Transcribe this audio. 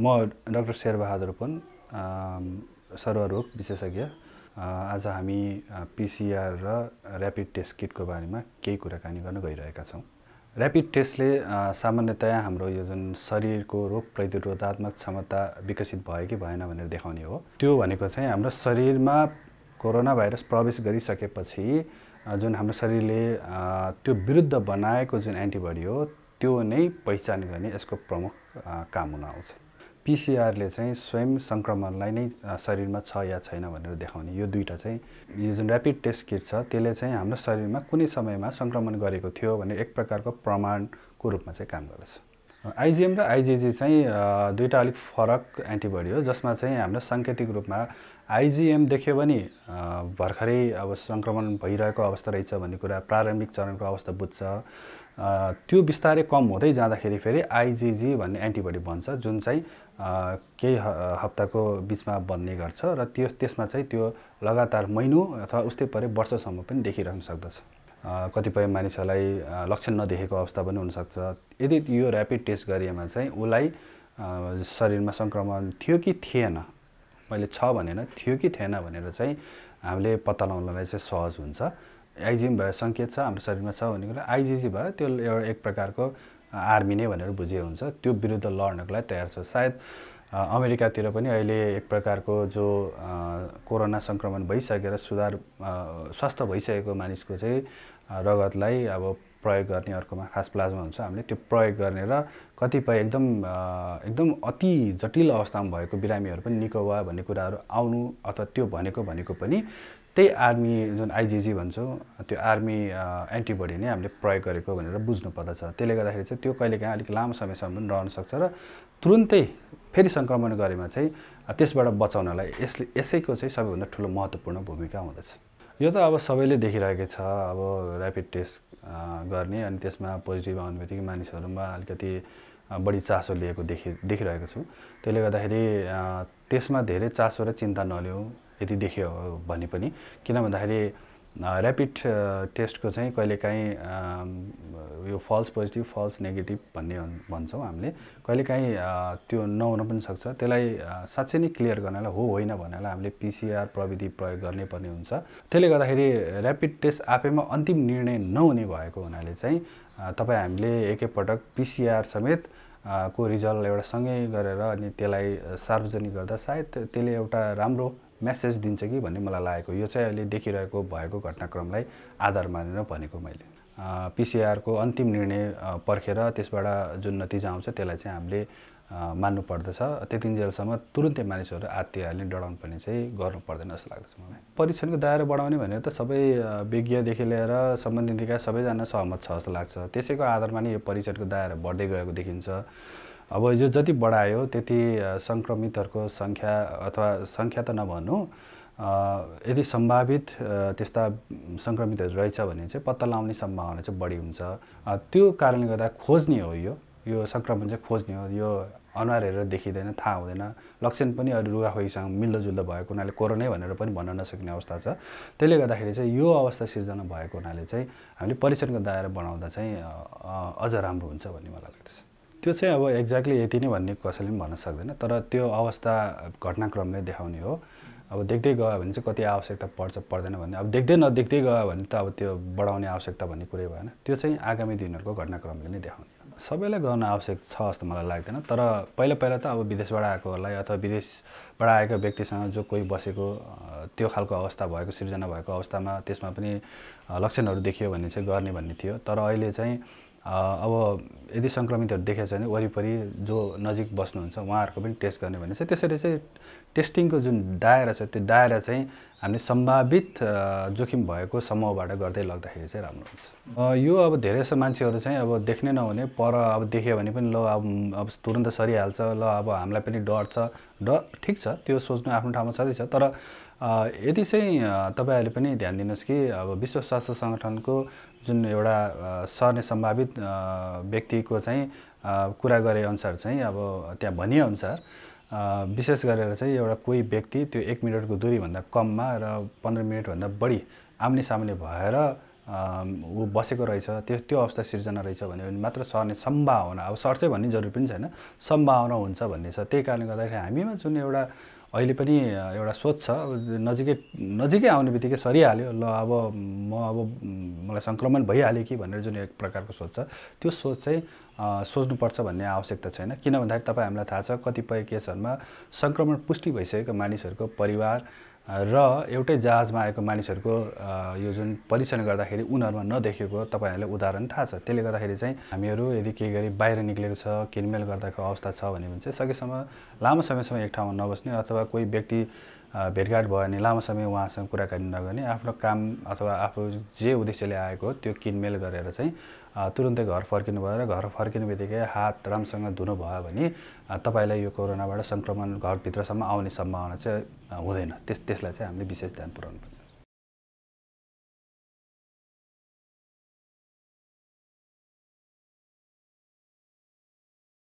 म डाक्टर शेरबहादुर पुन सर्वरोग विशेषज्ञ। आज हामी पिसिआर र ऱ्यापिड टेस्ट किटको बारेमा केही कुराकानी गर्न गइरहेका छौँ। ऱ्यापिड टेस्टले सामान्यतया हाम्रो यो जुन शरीरको रोग प्रतिरोधात्मक क्षमता विकसित भयो कि भएन भनेर देखाउने हो। त्यो भनेको चाहिँ हाम्रो शरीरमा कोरोना भाइरस प्रवेश गरिसकेपछि जुन हाम्रो शरीरले त्यो विरुद्ध बनाएको जुन एन्टिबडी हो त्यो नै पहिचान गर्ने यसको प्रमुख काम हुन आउँछ। पिसिआरले चाहिँ स्वयं सङ्क्रमणलाई नै शरीरमा छ या छैन भनेर देखाउने यो दुईवटा चाहिँ यो जुन ऱ्यापिड टेस्ट किट छ त्यसले चाहिँ हाम्रो शरीरमा कुनै समयमा सङ्क्रमण गरेको थियो भने एक प्रकारको प्रमाणको रूपमा चाहिँ काम गर्दछ। आइजिएम र आइजिजी चाहिँ दुईवटा अलिक फरक एन्टिबडी हो जसमा चाहिँ हाम्रो साङ्केतिक रूपमा आइजिएम देख्यो भने भर्खरै अब सङ्क्रमण भइरहेको अवस्था रहेछ भन्ने कुरा प्रारम्भिक चरणको अवस्था बुझ्छ। त्यो बिस्तारै कम हुँदै जाँदाखेरि फेरि आइजिजी भन्ने एन्टिबडी बन्छ जुन चाहिँ केही हप्ताको बिचमा बन्ने गर्छ र त्यो त्यसमा चाहिँ त्यो लगातार महिनौ अथवा उस्तै परे वर्षसम्म पनि देखिरहन सक्दछ। कतिपय मानिसहरूलाई लक्षण नदेखेको अवस्था पनि हुनसक्छ। यदि यो ऱ्यापिड टेस्ट गरिएमा चाहिँ उसलाई शरीरमा सङ्क्रमण थियो कि थिएन मैले छ भनेर थियो कि थिएन भनेर चाहिँ हामीले पत्ता लगाउनलाई चाहिँ सहज हुन्छ। आइजिएम भयो सङ्केत छ हाम्रो शरीरमा छ भन्ने कुरा। आइजिजी भयो त्यो एउटा एक प्रकारको आर्मी नै भनेर बुझिएको हुन्छ। त्यो विरुद्ध लड्नको लागि तयार छ। सायद अमेरिकातिर पनि अहिले एक प्रकारको जो कोरोना सङ्क्रमण भइसकेर सुधार स्वास्थ्य भइसकेको मानिसको चाहिँ रगतलाई अब प्रयोग गर्ने अर्कोमा खास प्लाज्मा हुन्छ हामीले त्यो प्रयोग गर्ने र कतिपय एकदम एकदम अति जटिल अवस्थामा भएको बिरामीहरू पनि निको भयो भन्ने कुराहरू आउनु अथवा त्यो भनेको भनेको पनि त्यही आर्मी जुन आइजिजी भन्छौँ त्यो आर्मी एन्टिबडी नै हामीले प्रयोग गरेको भनेर बुझ्नु पर्दछ त्यसले गर्दाखेरि चाहिँ त्यो कहिलेकाहीँ अलिक लामो समयसम्म पनि रहन सक्छ र तुरुन्तै फेरि सङ्क्रमण गरेमा चाहिँ त्यसबाट बचाउनलाई यसले यसैको चाहिँ सबैभन्दा ठुलो महत्त्वपूर्ण भूमिका हुँदछ। यो त अब सबैले देखिरहेकै छ अब ऱ्यापिड टेस्ट गर्ने अनि त्यसमा पोजिटिभ आउने बित्तिकै मानिसहरूमा अलिकति बढी चासो लिएको देखि देखिरहेको छु। त्यसले गर्दाखेरि त्यसमा धेरै चासो र चिन्ता नलिउँ यदि देखियो भने पनि। किन भन्दाखेरि ऱ्यापिड टेस्टको चाहिँ कहिलेकाहीँ यो फल्स पोजिटिभ फल्स नेगेटिभ भन्ने भन्छौँ हामीले। कहिलेकाहीँ त्यो नहुन पनि सक्छ। त्यसलाई साँच्चै नै क्लियर गर्नलाई हो होइन भन्नलाई हामीले पिसिआर प्रविधि प्रयोग गर्नै पर्ने हुन्छ। त्यसले गर्दाखेरि ऱ्यापिड टेस्ट आफैमा अन्तिम निर्णय नहुने भएको हुनाले चाहिँ तपाईँ हामीले एकैपटक पिसिआर समेत को रिजल्ट एउटा सँगै गरेर अनि त्यसलाई सार्वजनिक गर्दा सायद त्यसले एउटा राम्रो मेसेज दिन्छ कि भन्ने मलाई लागेको। यो चाहिँ अहिले देखिरहेको भएको घटनाक्रमलाई आधार मानेर भनेको मैले। पिसिआरको अन्तिम निर्णय पर्खेर त्यसबाट जुन नतिजा आउँछ त्यसलाई चाहिँ हामीले मान्नु पर्दछ त्यतिन्जेलसम्म तुरुन्तै मानिसहरू आत्तिहाल्ने डराउनु पर्ने चाहिँ गर्नु पर्दैन जस्तो लाग्दछ मलाई। परीक्षणको दायरा बढाउने भनेर त सबै विज्ञदेखि लिएर सम्बन्धित सबैजना सहमत छ जस्तो लाग्छ। त्यसैको आधारमा नै यो परीक्षणको दायरा बढ्दै गएको देखिन्छ। अब यो जति बढायो त्यति सङ्क्रमितहरूको सङ्ख्या अथवा सङ्ख्या त नभनौँ यदि सम्भावित त्यस्ता सङ्क्रमितहरू रहेछ भने चाहिँ पत्ता लगाउने सम्भावना चाहिँ बढी हुन्छ। त्यो कारणले गर्दा खोज्ने हो यो। यो सङ्क्रमण चाहिँ खोज्ने हो। यो अनुहार हेरेर देखिँदैन थाहा हुँदैन। लक्षण पनि अरू रुगाखोकीसँग मिल्दोजुल्दो भएको हुनाले कोरोनै भनेर पनि भन्न नसक्ने अवस्था छ। त्यसले गर्दाखेरि चाहिँ यो अवस्था सिर्जना भएको हुनाले चाहिँ हामीले परीक्षणको दायरा बनाउँदा चाहिँ अझ राम्रो हुन्छ भन्ने मलाई लाग्दछ। त्यो चाहिँ अब एक्ज्याक्टली यति नै भन्ने कसैले पनि भन्न सक्दैन तर त्यो अवस्था घटनाक्रमले देखाउने हो। अब देख्दै गयो भने चाहिँ कति आवश्यकता पर्छ पर्दैन भन्ने। अब देख्दै नदेख्दै गयो भने त अब त्यो बढाउने आवश्यकता भन्ने कुरै भएन। त्यो चाहिँ आगामी दिनहरूको घटनाक्रमले नै देखाउने। सबैलाई गर्न आवश्यक छ जस्तो मलाई लाग्दैन। तर पहिला पहिला त अब विदेशबाट आएकोहरूलाई अथवा विदेशबाट आएको व्यक्तिसँग जो कोही बसेको त्यो खालको अवस्था भएको सिर्जना भएको अवस्थामा त्यसमा पनि लक्षणहरू देखियो भने चाहिँ गर्ने भन्ने थियो। तर अहिले चाहिँ अब यदि सङ्क्रमितहरू देखेको छ भने वरिपरि जो नजिक बस्नुहुन्छ उहाँहरूको पनि टेस्ट गर्ने भने चाहिँ त्यसरी चाहिँ टेस्टिङको जुन दायरा छ त्यो दायरा चाहिँ हामीले सम्भावित जोखिम भएको समूहबाट गर्दै लग्दाखेरि चाहिँ राम्रो हुन्छ। यो अब धेरै जस्तो मान्छेहरू चाहिँ अब देख्नै नहुने पर अब देख्यो भने पनि ल अब अब तुरन्त सरिहाल्छ ल अब हामीलाई पनि डर छ। डर ठिक छ त्यो सोच्नु आफ्नो ठाउँमा छँदैछ तर यदि चाहिँ तपाईँहरूले पनि ध्यान दिनुहोस् कि अब विश्व स्वास्थ्य सङ्गठनको जुन एउटा सर्ने सम्भावित व्यक्तिको चाहिँ कुरा गरे अनुसार चाहिँ अब त्यहाँ भनिएअनुसार विशेष गरेर चाहिँ एउटा कोही व्यक्ति त्यो एक मिनटको दूरीभन्दा कममा र पन्ध्र मिनटभन्दा बढी आम्ने सामने भएर ऊ बसेको रहेछ त्यो त्यो अवस्था सिर्जना रहेछ भन्यो भने मात्र सर्ने सम्भावना अब सर्छै भन्ने जरुरी पनि छैन सम्भावना हुन्छ भन्ने छ। त्यही कारणले गर्दाखेरि हामीमा जुन एउटा अहिले पनि एउटा सोच छ। नजिकै नजिकै आउने बित्तिकै सरिहाल्यो। ल अब म अब मलाई सङ्क्रमण भइहाल्यो कि भनेर जुन एक प्रकारको सोच छ त्यो सोच चाहिँ सोच्नुपर्छ भन्ने आवश्यकता छैन। किन भन्दाखेरि तपाईँ हामीलाई थाहा छ कतिपय केसहरूमा सङ्क्रमण पुष्टि भइसकेको मानिसहरूको परिवार र एउटै जहाजमा आएको मानिसहरूको यो जुन परीक्षण गर्दाखेरि उनीहरूमा नदेखेको तपाईँहरूले उदाहरण थाहा छ। त्यसले गर्दाखेरि चाहिँ हामीहरू यदि केही गरी बाहिर निक्लेको छ किनमेल गर्दाको अवस्था छ भने चाहिँ सकेसम्म लामो समयसम्म एक ठाउँमा नबस्ने अथवा कोही व्यक्ति भेटघाट भयो भने लामो समय उहाँसँग कुराकानी नगर्ने आफ्नो काम अथवा आफू जे उद्देश्यले आएको त्यो किनमेल गरेर चाहिँ तुरुन्तै घर फर्किनु भयो र घर फर्किने बित्तिकै हात राम्रोसँग धुनु भयो भने तपाईँलाई यो कोरोनाबाट सङ्क्रमण घरभित्रसम्म आउने सम्भावना चाहिँ हुँदैन। त्यस त्यसलाई चाहिँ हामीले विशेष ध्यान पुऱ्याउनु पर्छ